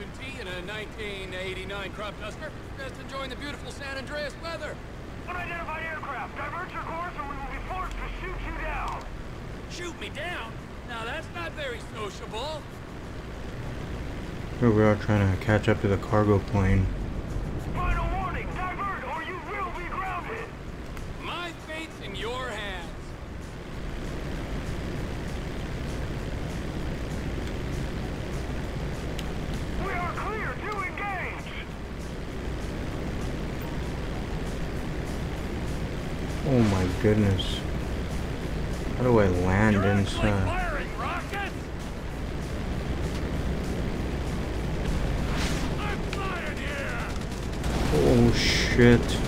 a 1989 crop duster. Just enjoying the beautiful San Andreas weather. Unidentified aircraft. Divert your course or we will be forced to shoot you down. Shoot me down? Now that's not very sociable. Here we are trying to catch up to the cargo plane. Final warning. Divert or you will be grounded. My fate's in your hands. We are clear to engage. Oh my goodness. How do I land You're inside? firing rockets? I'm flying here! Oh shit.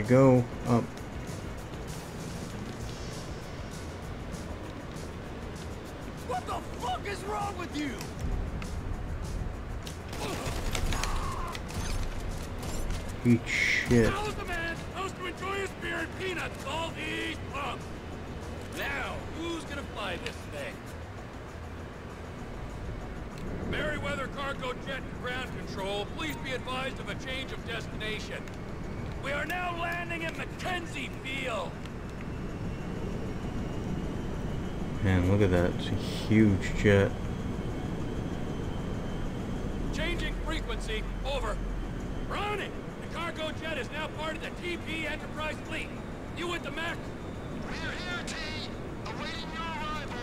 we go. Up. What the fuck is wrong with you? Eat shit. How's the man supposed to enjoy his beer and peanuts all months? Now, who's gonna fly this thing? Merryweather Cargo Jet and Ground Control, please be advised of a change of destination. We are now landing at McKenzie Field. Man, look at that. It's a huge jet. Changing frequency. Over. Ronnie, the cargo jet is now part of the TP Enterprise fleet. You with the Mac? We're here, T. Awaiting your arrival.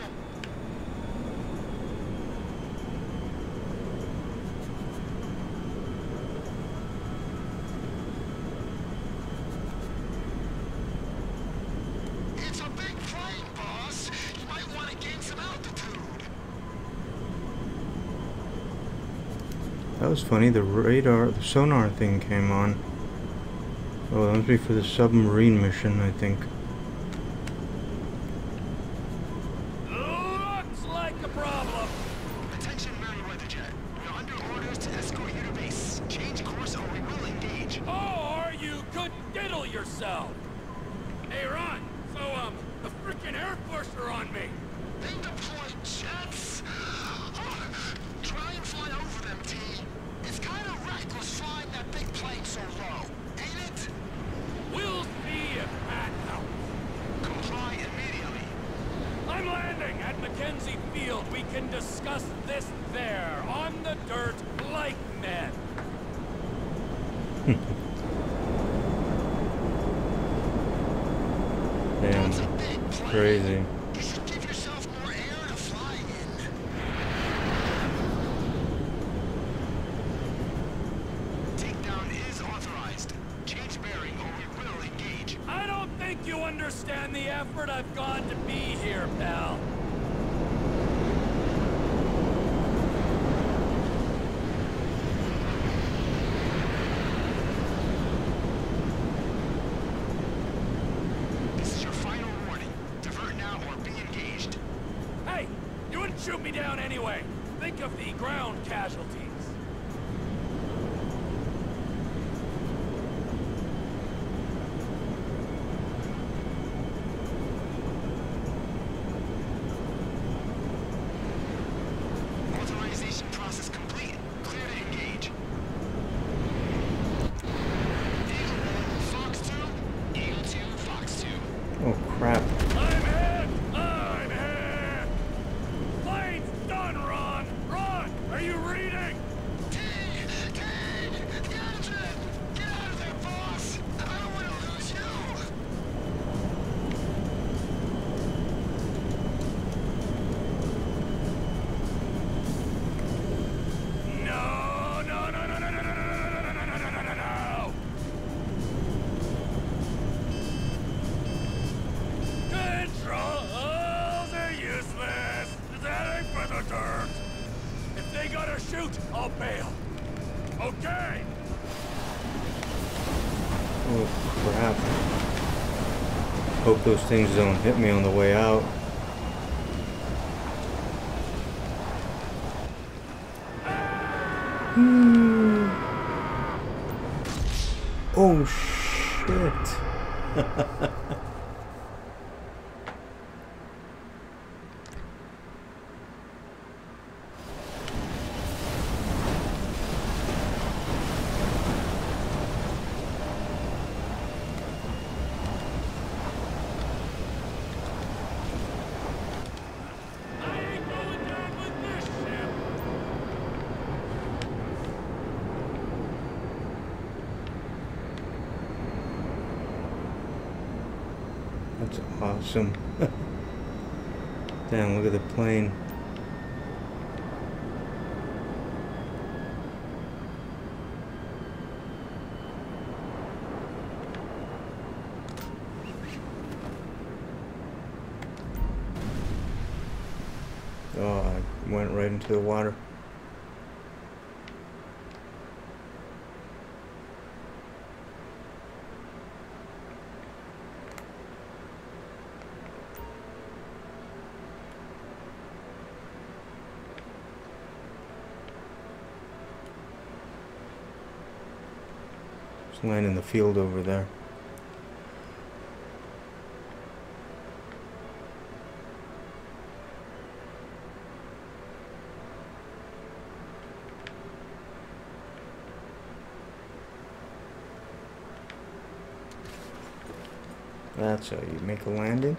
It's a big plane, boss. You might want to gain some altitude. That was funny. The radar, the sonar thing came on. Oh, that must be for the submarine mission, I think. Looks like a problem. Attention, Merryweather Jet. We're under orders to escort you to base. Change course or we will engage. Or you could diddle yourself. Hey, Ron. So, um, the frickin' Air Force are on me. They deploy jets? Oh, try and fly over them, T. It's kind of reckless flying that big plane so low, ain't it? We'll see if that helps. Comply immediately. I'm landing at McKenzie Field. We can discuss this there, on the dirt, like men. Damn. It's a big plane. Crazy. You should give yourself more air to fly in. Takedown is authorized. Change bearing or we will engage. I don't think you understand the effort I've gone to be here, pal. This is your final warning. Divert now or be engaged. Hey, you wouldn't shoot me down anyway. Think of the ground casualties. bail. Okay. Oh crap. Hope those things don't hit me on the way out. Ah! Hmm. Oh shit. That's awesome. Damn, look at the plane. Oh, I went right into the water. Just land in the field over there. That's how you make a landing.